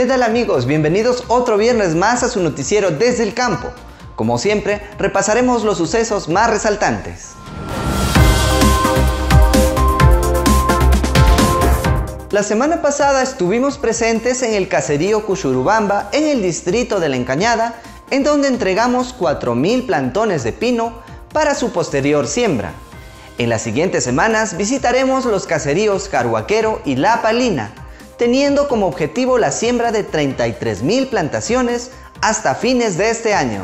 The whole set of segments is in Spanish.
¿Qué tal amigos? Bienvenidos otro viernes más a su noticiero desde el campo. Como siempre, repasaremos los sucesos más resaltantes. La semana pasada estuvimos presentes en el caserío Cuchurubamba, en el distrito de La Encañada, en donde entregamos 4.000 plantones de pino para su posterior siembra. En las siguientes semanas visitaremos los caseríos Carhuaquero y La Palina, teniendo como objetivo la siembra de 33.000 plantaciones hasta fines de este año.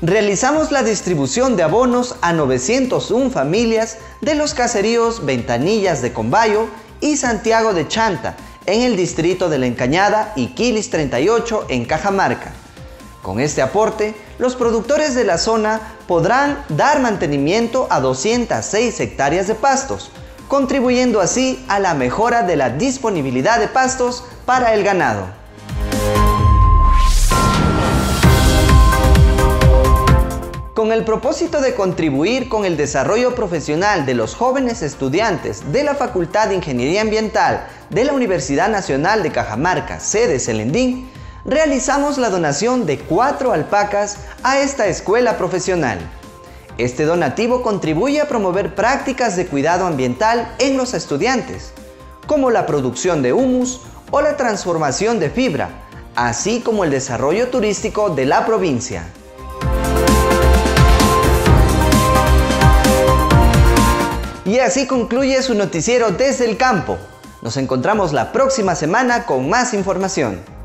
Realizamos la distribución de abonos a 901 familias de los caseríos Ventanillas de Combayo y Santiago de Chanta, en el distrito de La Encañada y Quilis 38 en Cajamarca. Con este aporte, los productores de la zona podrán dar mantenimiento a 206 hectáreas de pastos, contribuyendo así a la mejora de la disponibilidad de pastos para el ganado. Con el propósito de contribuir con el desarrollo profesional de los jóvenes estudiantes de la Facultad de Ingeniería Ambiental de la Universidad Nacional de Cajamarca, sede Celendín, realizamos la donación de cuatro alpacas a esta escuela profesional. Este donativo contribuye a promover prácticas de cuidado ambiental en los estudiantes, como la producción de humus o la transformación de fibra, así como el desarrollo turístico de la provincia. Y así concluye su noticiero desde el campo. Nos encontramos la próxima semana con más información.